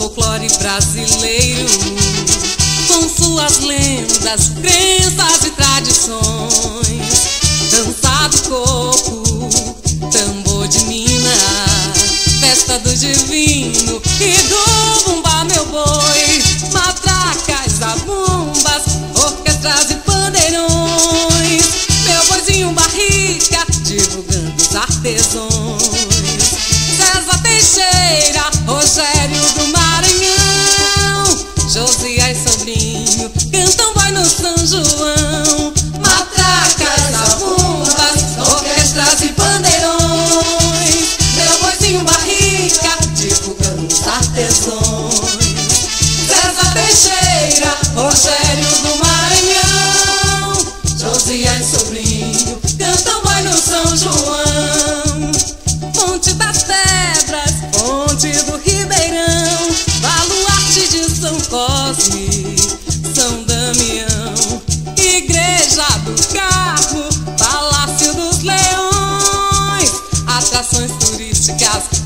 folclore brasileiro, com suas lendas, crenças e tradições. Dança do coco, tambor de mina, festa do divino e do bumba meu boi, matracas, zabumbas, orquestras e pandeirões. Meu boizinho barrica, divulgando os artesãos. Rogério do Maranhão, Josias Sobrinho, cantam vai no São João. Fonte das Pedras, Fonte do Ribeirão, Baluarte de São Cosme, São Damião, Igreja do Carmo, Palácio dos Leões, atrações turísticas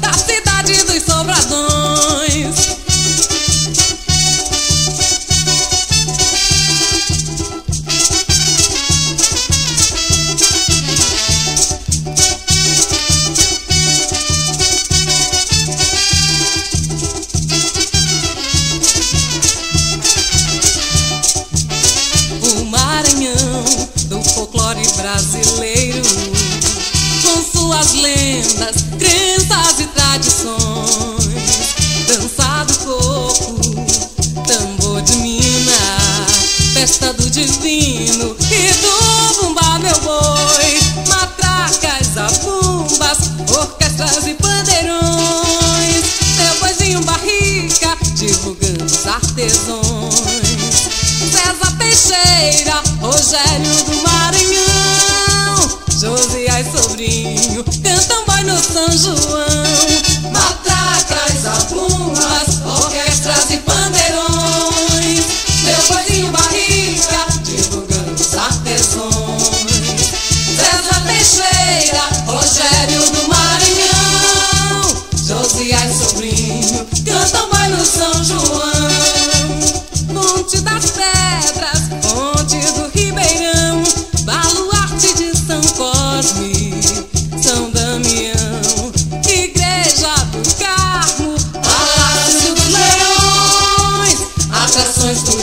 lendas, crenças e tradições. Dança do coco, tambor de mina, festa do divino e do bumba meu boi. Matracas, zabumbas, orquestras e pandeirões. Meu boizinho barrica, divulgando os artesãos. César Teixeira, Rogério do Maranhão, Josias Sobrinho, Sobrinho, cantam vai no São João. Fonte das Pedras, Fonte do Ribeirão, Baluarte de São Cosme, São Damião, Igreja do Carmo, Palácio dos Leões, atrações turísticas